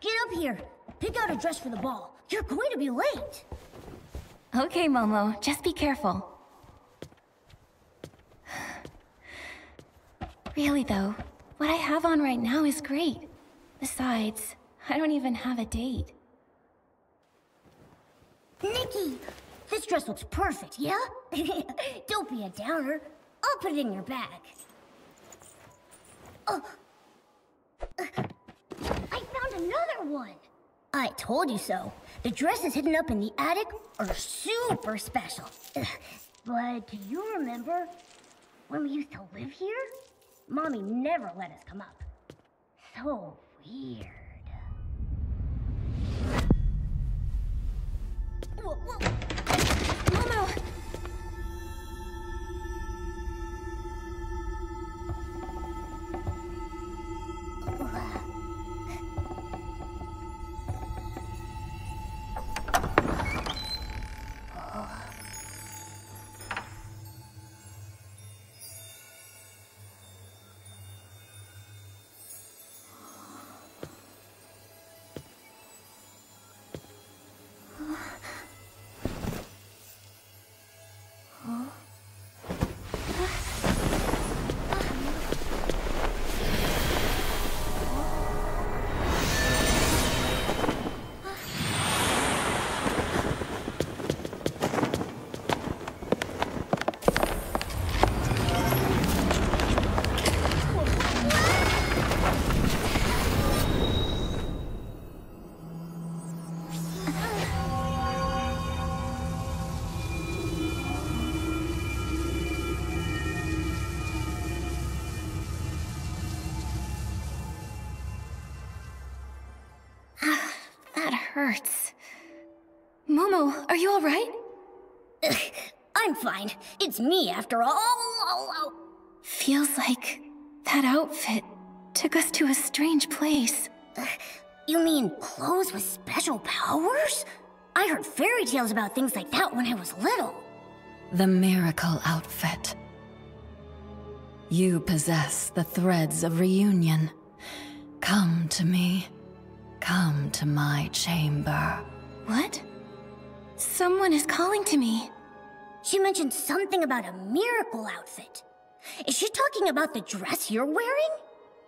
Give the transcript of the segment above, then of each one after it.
Get up here. Pick out a dress for the ball. You're going to be late. Okay, Momo, just be careful. Really though, what I have on right now is great. Besides, I don't even have a date. Nikki, this dress looks perfect, yeah? don't be a downer. I'll put it in your bag. Oh. Another one! I told you so. The dresses hidden up in the attic are super special. But do you remember when we used to live here? Mommy never let us come up. So weird. Whoa, whoa. Momo! Hurts. Momo, are you alright? I'm fine. It's me after all. Feels like that outfit took us to a strange place. You mean clothes with special powers? I heard fairy tales about things like that when I was little. The miracle outfit. You possess the threads of reunion. Come to me. Come to my chamber. What? Someone is calling to me. She mentioned something about a miracle outfit. Is she talking about the dress you're wearing?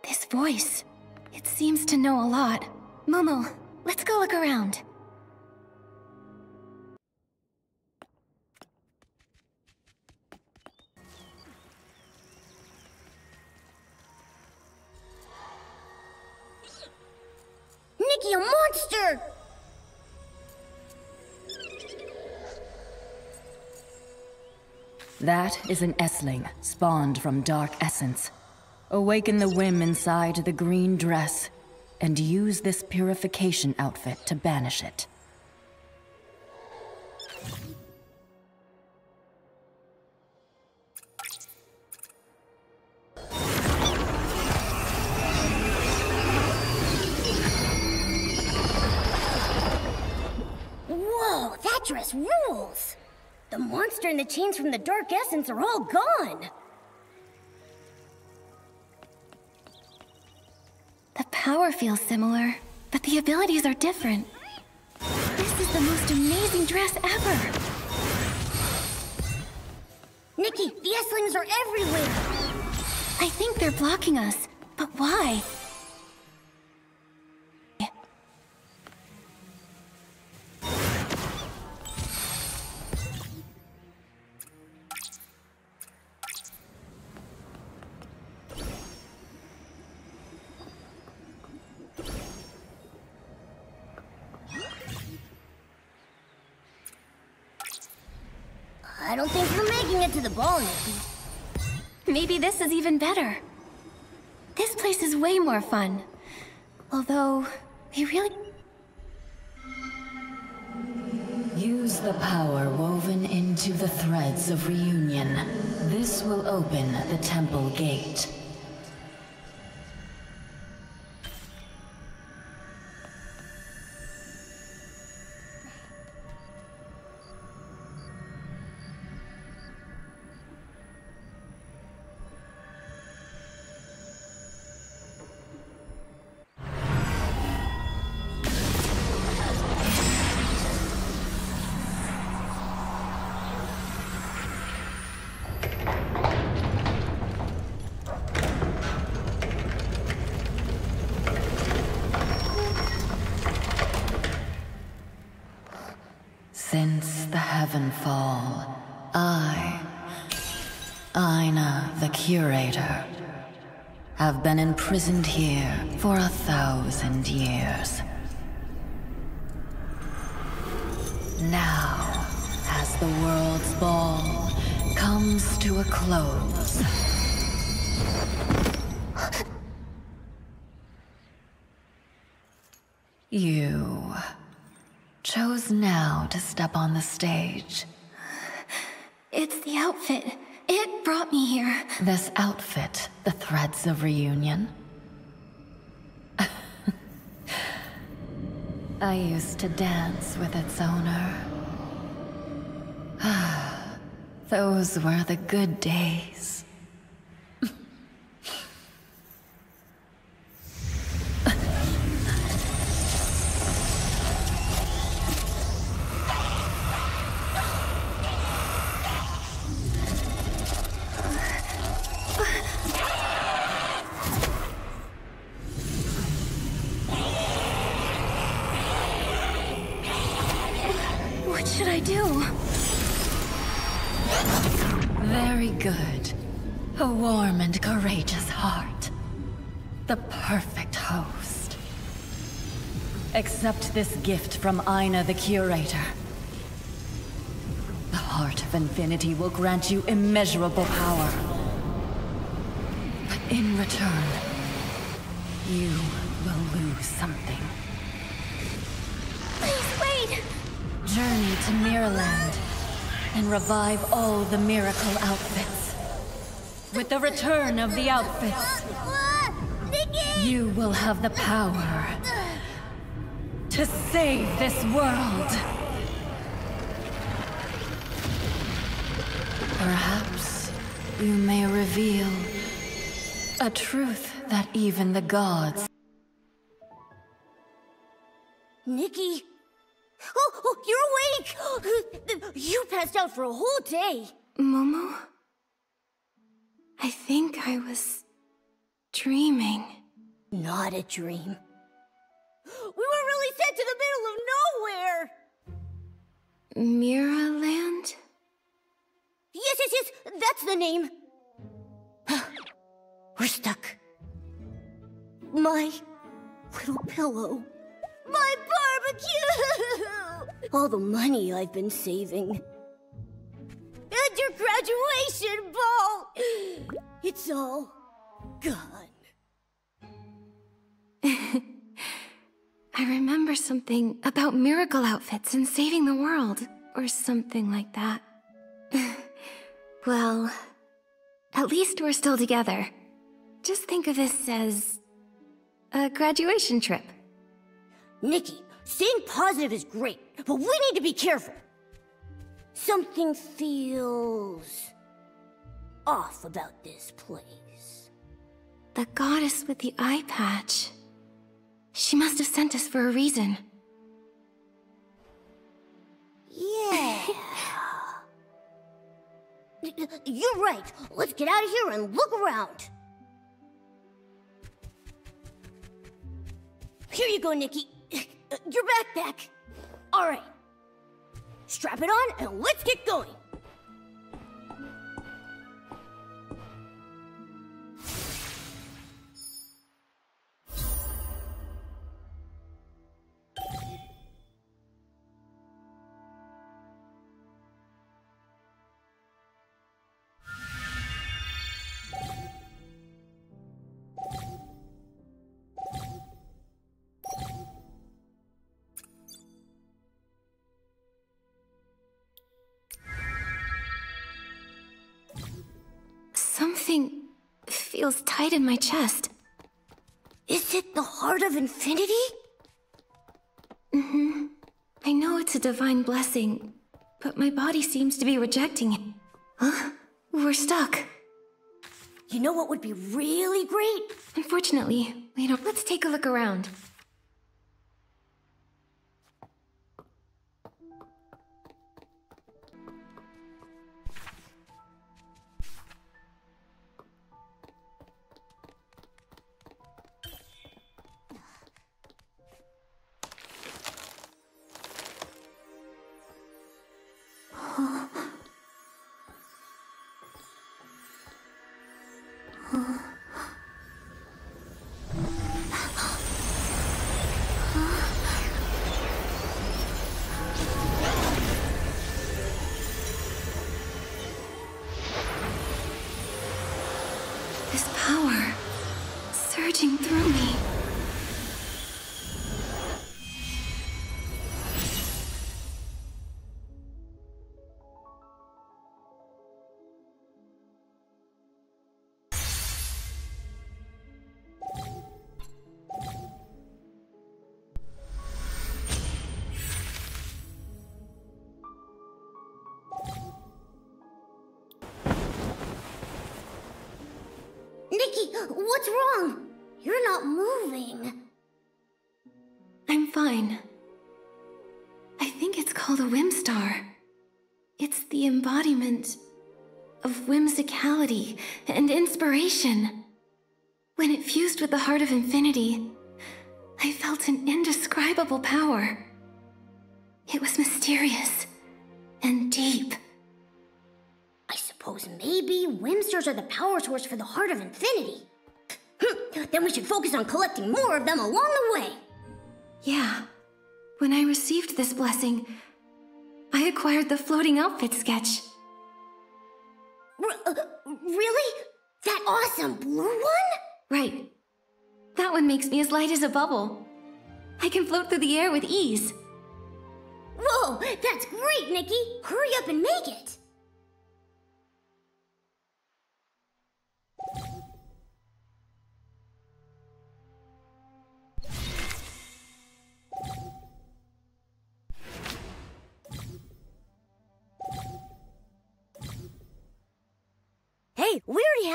This voice. It seems to know a lot. Momo, let's go look around. That is an Essling, spawned from dark essence. Awaken the whim inside the green dress, and use this purification outfit to banish it. And the chains from the Dark Essence are all gone! The power feels similar, but the abilities are different. This is the most amazing dress ever! Nikki, the Esslings are everywhere! I think they're blocking us, but why? I don't think you're making it to the ball, Nikki. Maybe this is even better. This place is way more fun. Although, we really... Use the power woven into the threads of reunion. This will open the temple gate. Have been imprisoned here for a thousand years. Now, as the world's ball comes to a close, you chose now to step on the stage. It's the outfit. It brought me here. This outfit, the threads of reunion. I used to dance with its owner. Those were the good days. Accept this gift from Ina the Curator. The Heart of Infinity will grant you immeasurable power. But in return, you will lose something. Please wait! Journey to Miraland and revive all the miracle outfits. With the return of the outfits, you will have the power to save this world. Perhaps you may reveal a truth that even the gods Nikki? Oh, oh, you're awake! You passed out for a whole day. Momo? I think I was dreaming. Not a dream. We were really sent to the middle of nowhere! Miraland? Yes, yes, yes, that's the name. We're stuck. My little pillow. My barbecue! All the money I've been saving. And your graduation ball! It's all gone. I remember something about miracle outfits and saving the world, or something like that. well, at least we're still together. Just think of this as a graduation trip. Nikki, staying positive is great, but we need to be careful. Something feels off about this place. The goddess with the eye patch. She must have sent us for a reason. Yeah. You're right. Let's get out of here and look around. Here you go, Nikki. Your backpack. All right. Strap it on and let's get going. Something feels tight in my chest. Is it the heart of infinity? Mm-hmm. I know it's a divine blessing, but my body seems to be rejecting it. Huh? We're stuck. You know what would be really great? Unfortunately, we. Let's take a look around. What's wrong? You're not moving. I'm fine. I think it's called a Whimstar. It's the embodiment of whimsicality and inspiration. When it fused with the Heart of Infinity, I felt an indescribable power. It was mysterious and deep. I suppose maybe Whimstars are the power source for the Heart of Infinity. Then we should focus on collecting more of them along the way. Yeah. When I received this blessing, I acquired the floating outfit sketch. R uh, really? That awesome blue one? Right. That one makes me as light as a bubble. I can float through the air with ease. Whoa, that's great, Nikki! Hurry up and make it!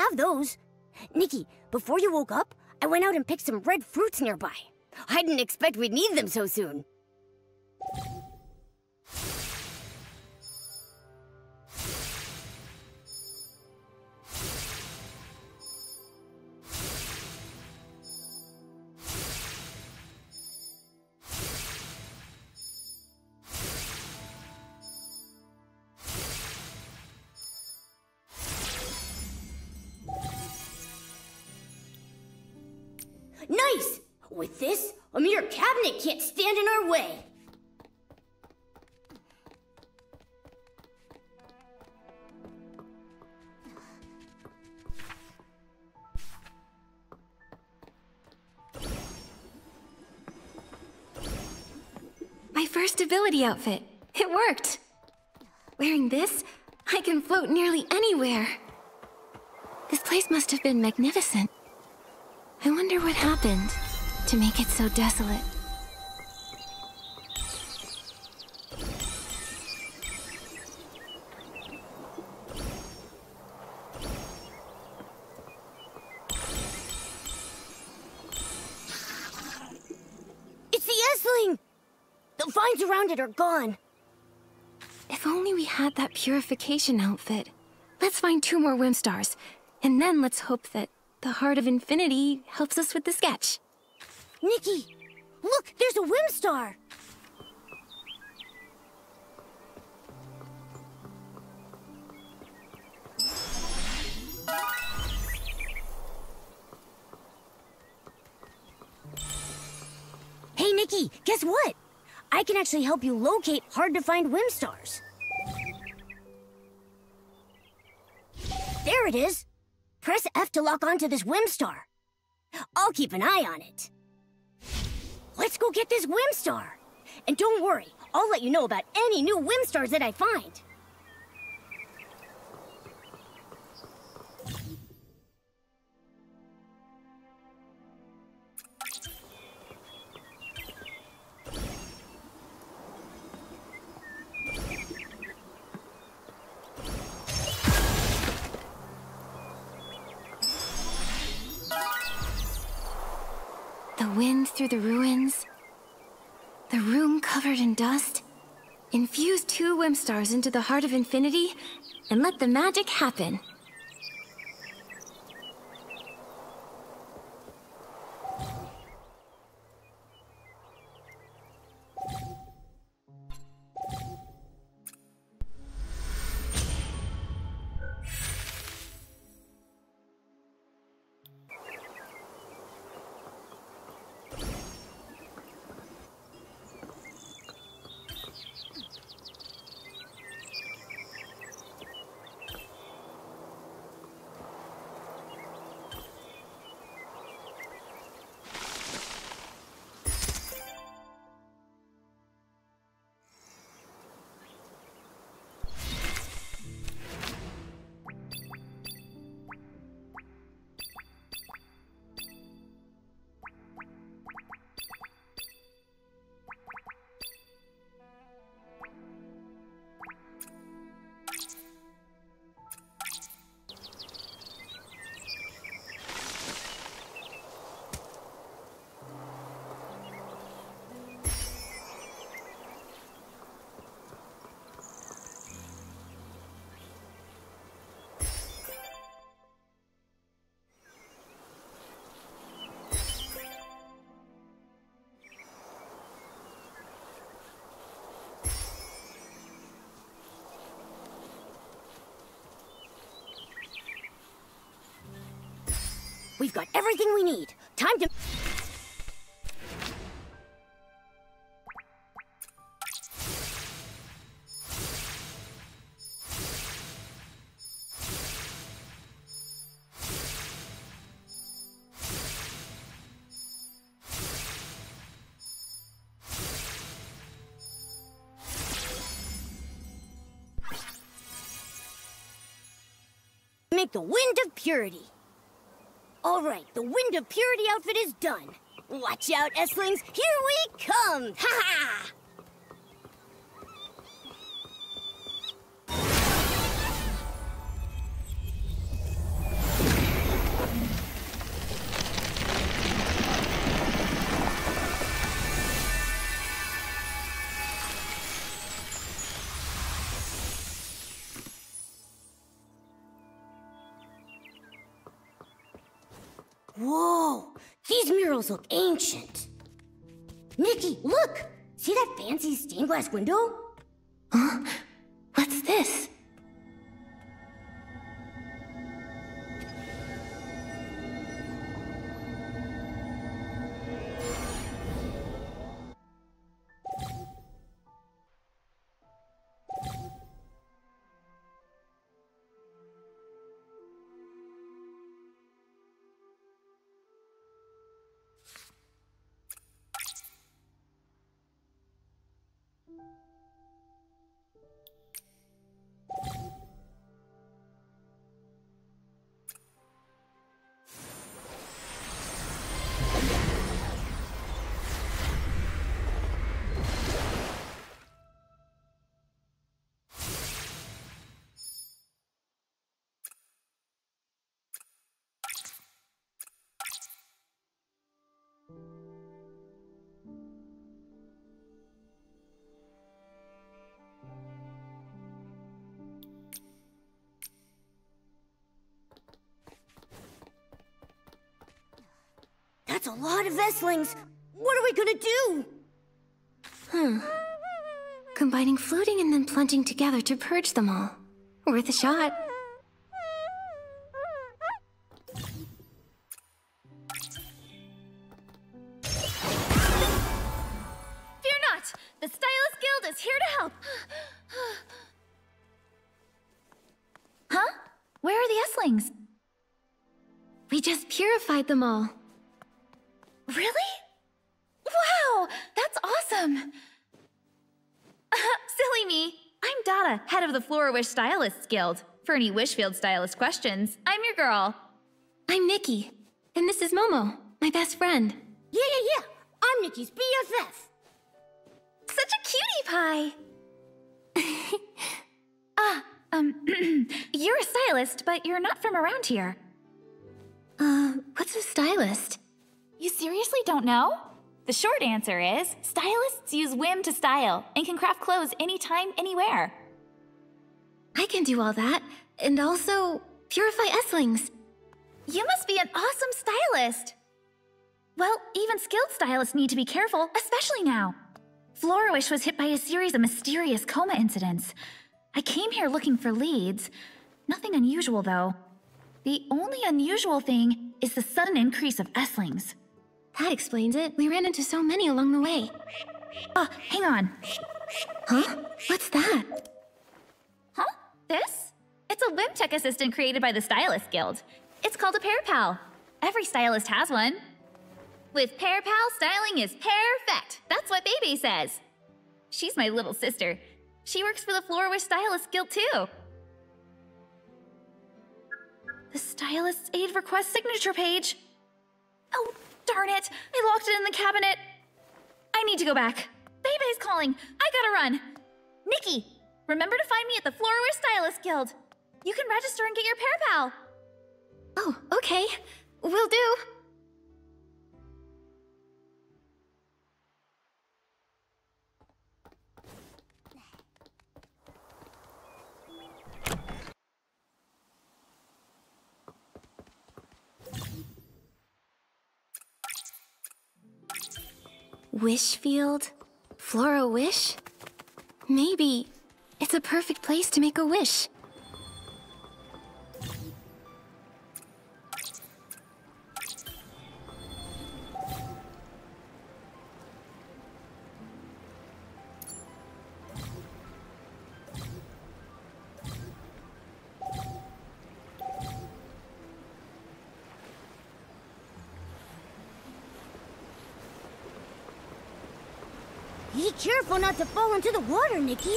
Have those. Nikki, before you woke up, I went out and picked some red fruits nearby. I didn't expect we'd need them so soon. Outfit. It worked. Wearing this, I can float nearly anywhere. This place must have been magnificent. I wonder what happened to make it so desolate. Vines around it are gone. If only we had that purification outfit. Let's find two more Whimstars, and then let's hope that the Heart of Infinity helps us with the sketch. Nikki, look, there's a Whimstar! Hey, Nikki, guess what? I can actually help you locate hard-to-find Whimstars. There it is. Press F to lock onto this Whimstar. I'll keep an eye on it. Let's go get this Whimstar. And don't worry, I'll let you know about any new Whimstars that I find. The wind through the ruins. The room covered in dust. Infuse two Whimstars into the Heart of Infinity, and let the magic happen. We've got everything we need. Time to... Make the Wind of Purity. All right, the Wind of Purity outfit is done. Watch out, Esslings. Here we come. Ha ha! Whoa! These murals look ancient. Nikki, look! See that fancy stained glass window? Huh? That's a lot of Esslings. What are we gonna do? Hmm. Combining floating and then plunging together to purge them all. Worth a shot. Fear not! The Stylist Guild is here to help! huh? Where are the Esslings? We just purified them all. Head of the Flora Wish Stylists Guild. For any Wishfield stylist questions, I'm your girl. I'm Nikki. And this is Momo, my best friend. Yeah, yeah, yeah. I'm Nikki's BFF. Such a cutie pie! ah, um, you're a stylist, but you're not from around here. Uh, what's a stylist? You seriously don't know? The short answer is stylists use whim to style and can craft clothes anytime, anywhere. I can do all that, and also purify Esslings. You must be an awesome stylist! Well, even skilled stylists need to be careful, especially now. Florawish was hit by a series of mysterious coma incidents. I came here looking for leads. Nothing unusual, though. The only unusual thing is the sudden increase of Esslings. That explains it. We ran into so many along the way. Uh, hang on. Huh? What's that? This? It's a Whimtech assistant created by the Stylist Guild. It's called a Pear-Pal. Every stylist has one. With Pear-Pal, styling is perfect. That's what Bebe says. She's my little sister. She works for the Florawish Stylist Guild too. The Stylist's Aid Request signature page. Oh, darn it! I locked it in the cabinet. I need to go back. Bebe's calling. I gotta run. Nikki, remember to find me at the Florawish Stylist Guild. You can register and get your Pear-Pal. Oh, okay. Will do. Wishfield? Florawish? Maybe it's a perfect place to make a wish. Be careful not to fall into the water, Nikki.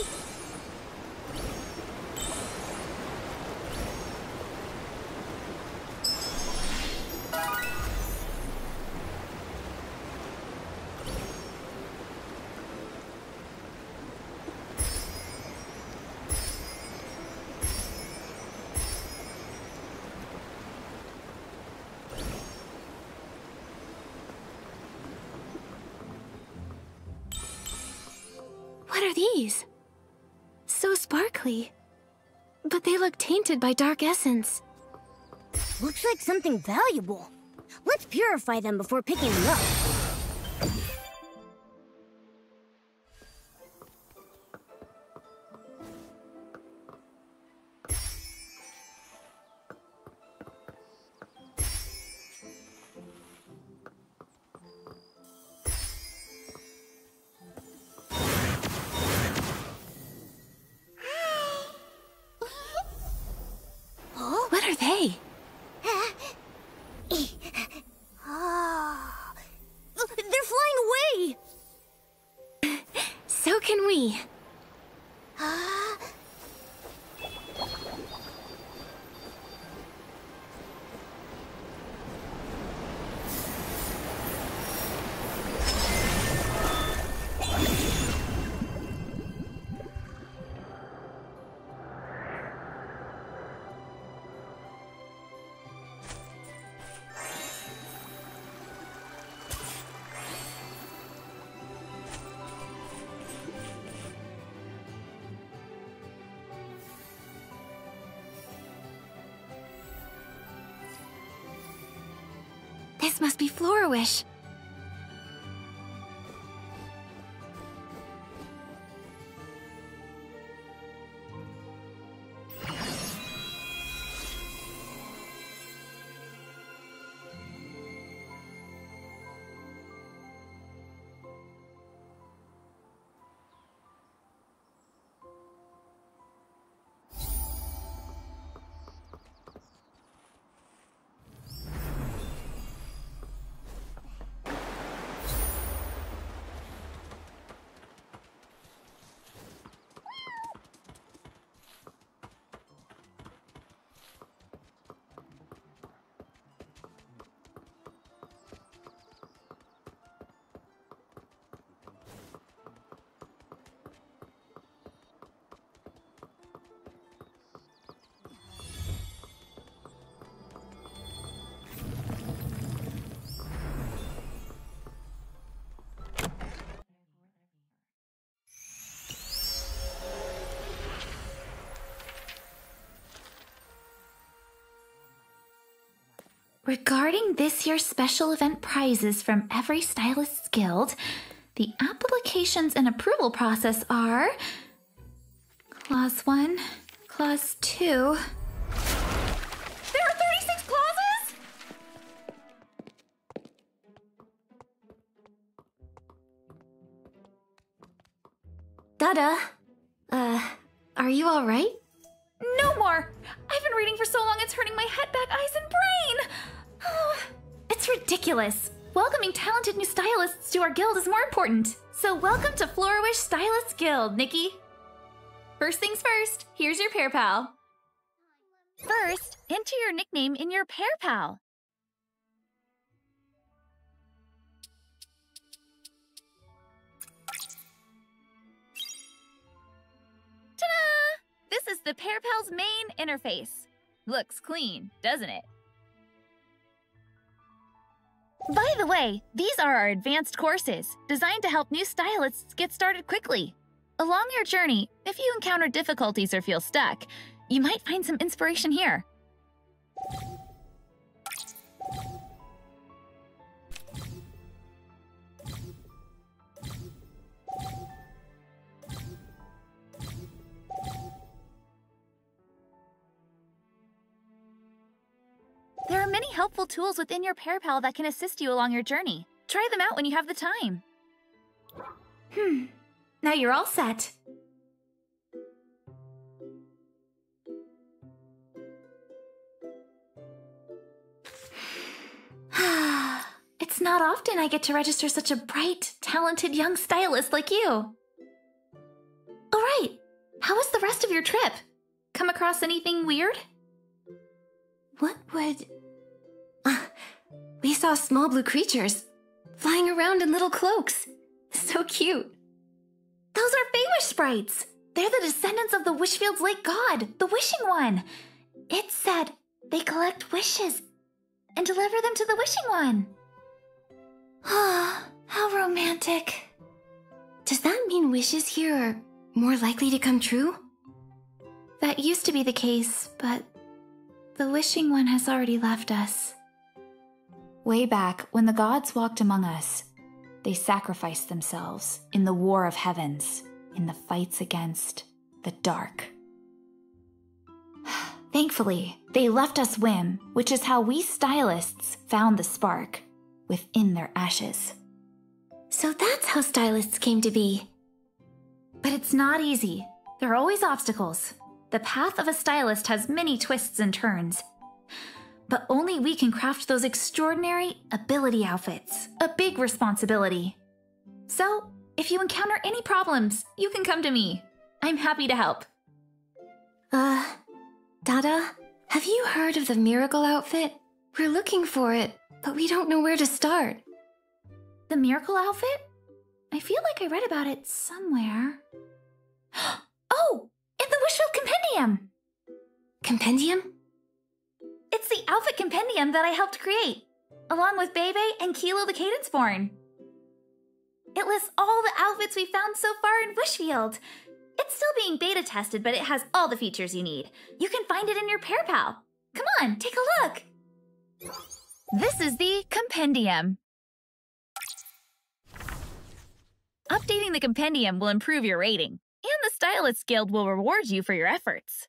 Tainted by dark essence. Looks like something valuable. Let's purify them before picking them up. Are they? This must be Florawish. Regarding this year's special event prizes from every Stylist's Guild, the applications and approval process are Clause 1, Clause 2. There are 36 clauses? Dada. Uh, are you alright? No more! I've been reading for so long it's hurting my head, back, eyes, and brain! Ridiculous. Welcoming talented new stylists to our guild is more important. So welcome to Florawish Stylists Guild, Nikki. First things first, here's your Pear-Pal. First, enter your nickname in your pair pal. Ta-da! This is the Pear-Pal's main interface. Looks clean, doesn't it? By the way, these are our advanced courses, designed to help new stylists get started quickly. Along your journey, if you encounter difficulties or feel stuck, you might find some inspiration here. There are many helpful tools within your pair that can assist you along your journey. Try them out when you have the time. Hmm. Now you're all set. It's Not often I get to register such a bright, talented young stylist like you. All right, how was the rest of your trip? Come across anything weird? What would. Uh, we saw small blue creatures flying around in little cloaks. So cute. Those are Feywish sprites. They're the descendants of the Wishfield's late god, the Wishing One. It said they collect wishes and deliver them to the Wishing One. Ah, how romantic. Does that mean wishes here are more likely to come true? That used to be the case, but the Wishing One has already left us. Way back, when the gods walked among us, they sacrificed themselves in the war of heavens, in the fights against the dark. Thankfully, they left us Whim, which is how we stylists found the spark within their ashes. So that's how stylists came to be. But it's not easy. There are always obstacles. The path of a stylist has many twists and turns. But only we can craft those extraordinary ability outfits. A big responsibility. So, if you encounter any problems, you can come to me. I'm happy to help. Uh, Dada, have you heard of the miracle outfit? We're looking for it, but we don't know where to start. The miracle outfit? I feel like I read about it somewhere. Compendium! Compendium? It's the outfit compendium that I helped create, along with Bebe and Kilo the Cadenceborn. It lists all the outfits we found so far in Wishfield. It's still being beta tested, but it has all the features you need. You can find it in your Pear-Pal. Come on, take a look. This is the compendium. Updating the compendium will improve your rating, and the Stylist Guild will reward you for your efforts.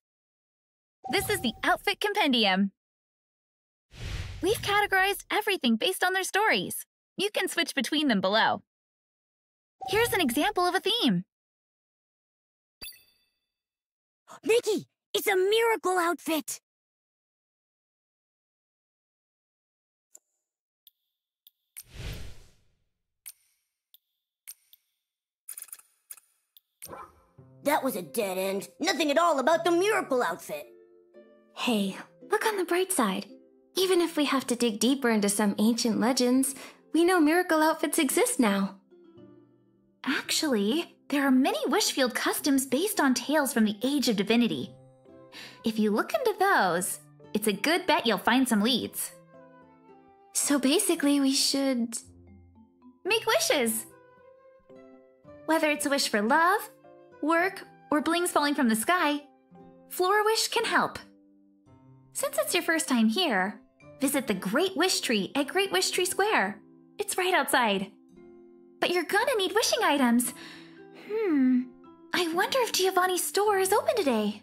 This is the Outfit Compendium. We've categorized everything based on their stories. You can switch between them below. Here's an example of a theme. Nikki, it's a miracle outfit! That was a dead end. Nothing at all about the miracle outfit. Hey, look on the bright side. Even if we have to dig deeper into some ancient legends, we know miracle outfits exist now. Actually, there are many Wishfield customs based on tales from the Age of Divinity. If you look into those, it's a good bet you'll find some leads. So basically, we should. Make wishes! Whether it's a wish for love, work, or blings falling from the sky, Florawish can help. Since it's your first time here, visit the Great Wish Tree at Great Wish Tree Square. It's right outside. But you're gonna need wishing items. Hmm. I wonder if Giovanni's store is open today.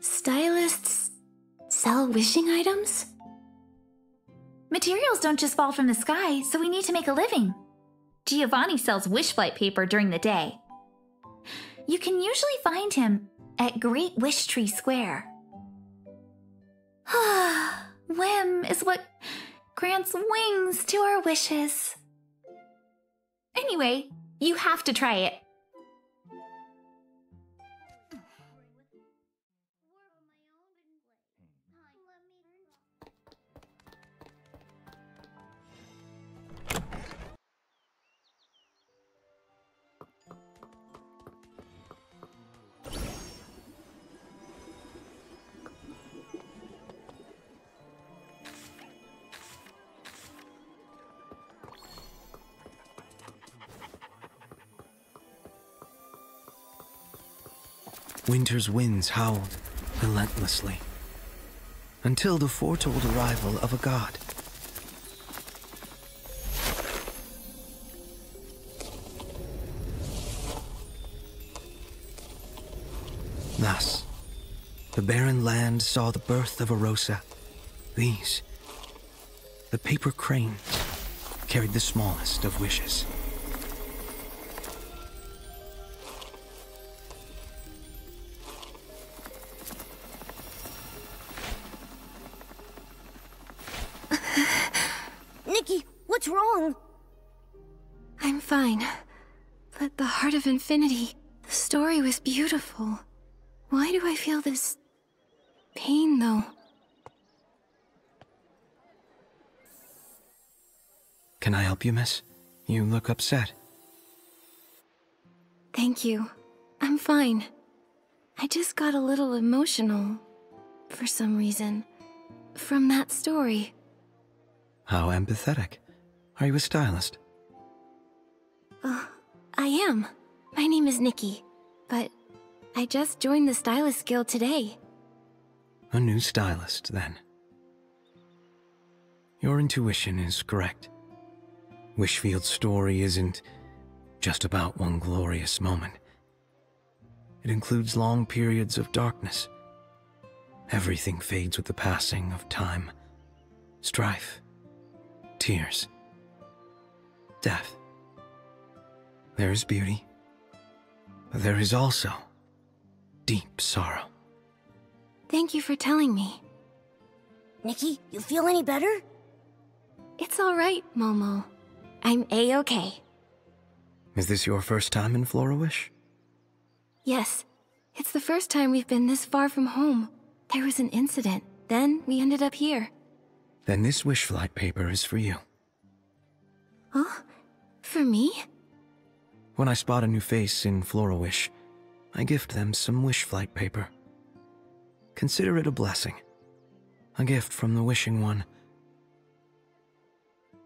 Stylists sell wishing items? Materials don't just fall from the sky, so we need to make a living. Giovanni sells wish flight paper during the day. You can usually find him at Great Wish Tree Square. Whim is what grants wings to our wishes. Anyway, you have to try it. Winter's winds howled relentlessly until the foretold arrival of a god. Thus, the barren land saw the birth of Arosa. These, the paper cranes, carried the smallest of wishes. Help you, miss? You look upset. Thank you. I'm fine. I just got a little emotional. For some reason. From that story. How empathetic. Are you a stylist? Uh, I am. My name is Nikki. But I just joined the Stylist Guild today. A new stylist, then. Your intuition is correct. Wishfield's story isn't just about one glorious moment. It includes long periods of darkness. Everything fades with the passing of time. Strife, tears, death. There is beauty, but there is also deep sorrow. Thank you for telling me. Nikki, you feel any better? It's alright, Momo. I'm A-okay. Is this your first time in Florawish? Yes. It's the first time we've been this far from home. There was an incident, then we ended up here. Then this wish flight paper is for you. Huh? For me? When I spot a new face in Florawish, I gift them some wish flight paper. Consider it a blessing. A gift from the Wishing One.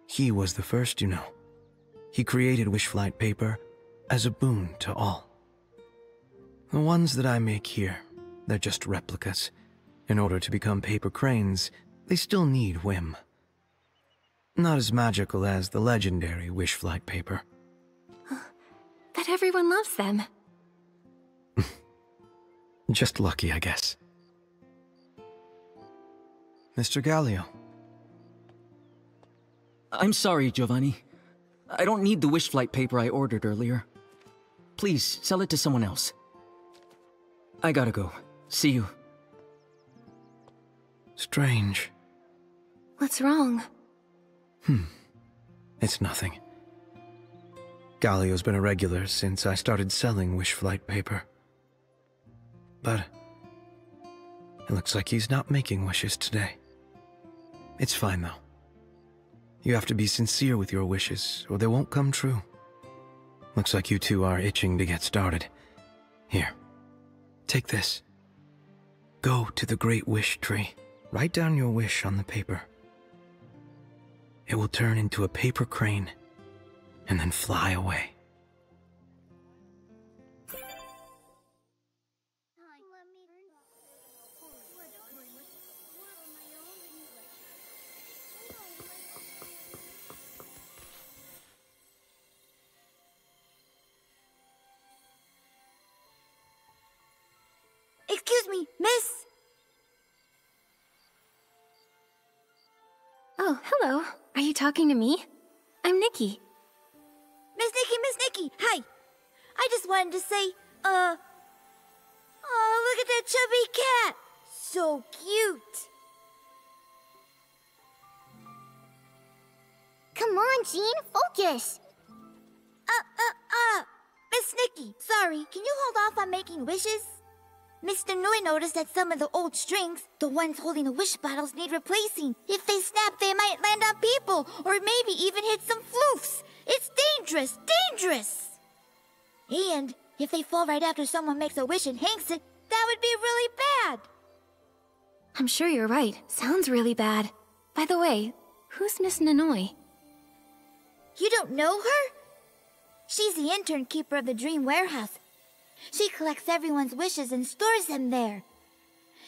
He was the first, you know. He created wish flight paper as a boon to all. The ones that I make here, they're just replicas. In order to become paper cranes, they still need whim. Not as magical as the legendary wish flight paper. But everyone loves them. Just lucky, I guess. Mr. Gallio. I'm sorry, Giovanni. I don't need the wish flight paper I ordered earlier. Please, sell it to someone else. I gotta go. See you. Strange. What's wrong? Hmm. It's nothing. Gallio's been a regular since I started selling wish flight paper. But it looks like he's not making wishes today. It's fine though. You have to be sincere with your wishes, or they won't come true. Looks like you two are itching to get started. Here, take this. Go to the Great Wish Tree. Write down your wish on the paper. It will turn into a paper crane and then fly away. Miss. Oh, hello. Are you talking to me? I'm Nikki. Miss Nikki, Miss Nikki, hi. I just wanted to say, uh... Oh, look at that chubby cat. So cute. Come on, Jean, focus. Uh, uh, uh. Miss Nikki, sorry, can you hold off on making wishes? Miss Nanoi noticed that some of the old strings, the ones holding the wish bottles, need replacing. If they snap, they might land on people, or maybe even hit some floofs. It's dangerous, dangerous! And if they fall right after someone makes a wish and hangs it, that would be really bad. I'm sure you're right. Sounds really bad. By the way, who's Miss Nanoi? You don't know her? She's the intern keeper of the Dream Warehouse. She collects everyone's wishes and stores them there.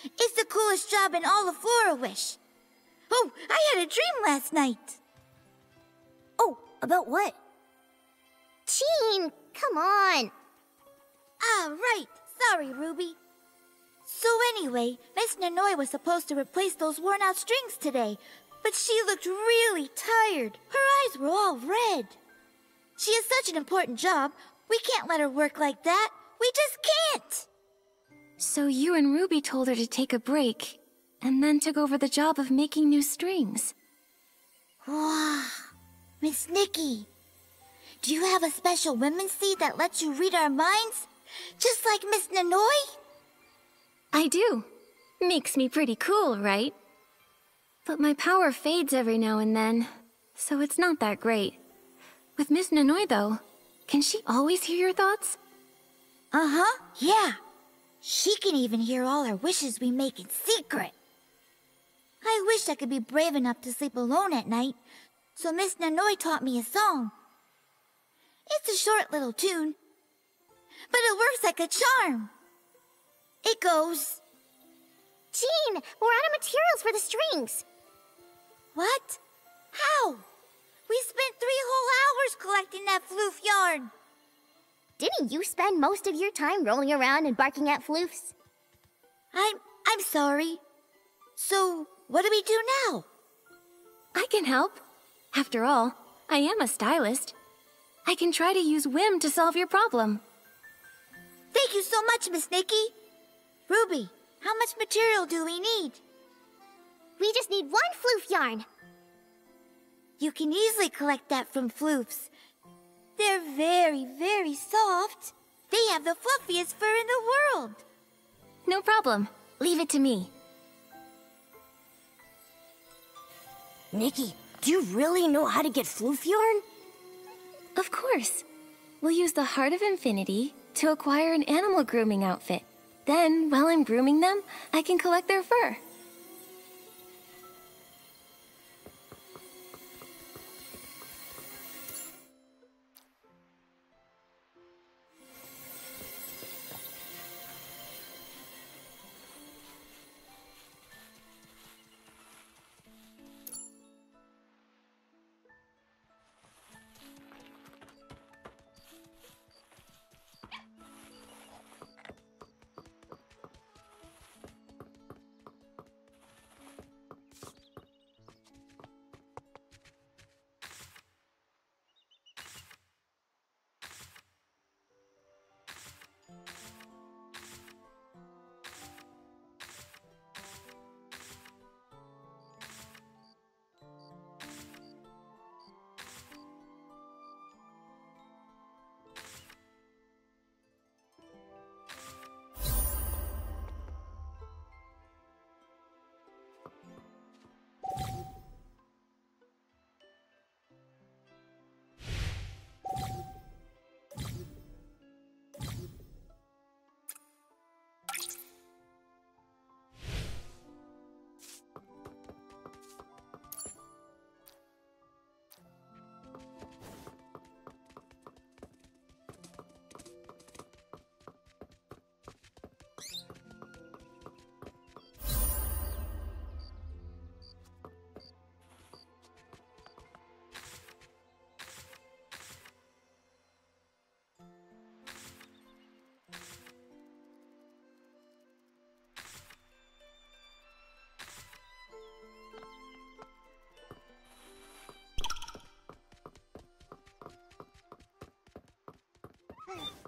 It's the coolest job in all of Florawish. Oh, I had a dream last night. Oh, about what? Jean, come on. Ah, right. Sorry, Ruby. So anyway, Miss Nanoi was supposed to replace those worn-out strings today, but she looked really tired. Her eyes were all red. She has such an important job, we can't let her work like that. We just can't! So you and Ruby told her to take a break, and then took over the job of making new strings. Wow. Miss Nikki, Do you have a special women's seed that lets you read our minds? Just like Miss Nanoi? I do. Makes me pretty cool, right? But my power fades every now and then, so it's not that great. With Miss Nanoi, though, can she always hear your thoughts? Uh-huh, yeah. She can even hear all our wishes we make in secret. I wish I could be brave enough to sleep alone at night, so Miss Nanoi taught me a song. It's a short little tune, but it works like a charm. It goes... Jean, we're out of materials for the strings. What? How? We spent three whole hours collecting that floof yarn. Didn't you spend most of your time rolling around and barking at floofs? I'm... I'm sorry. So, what do we do now? I can help. After all, I am a stylist. I can try to use Whim to solve your problem. Thank you so much, Miss Nikki. Ruby, how much material do we need? We just need one floof yarn. You can easily collect that from floofs. They're very, very soft. They have the fluffiest fur in the world. No problem. Leave it to me. Nikki, do you really know how to get floof yarn? Of course. We'll use the Heart of Infinity to acquire an animal grooming outfit. Then, while I'm grooming them, I can collect their fur. Hmm.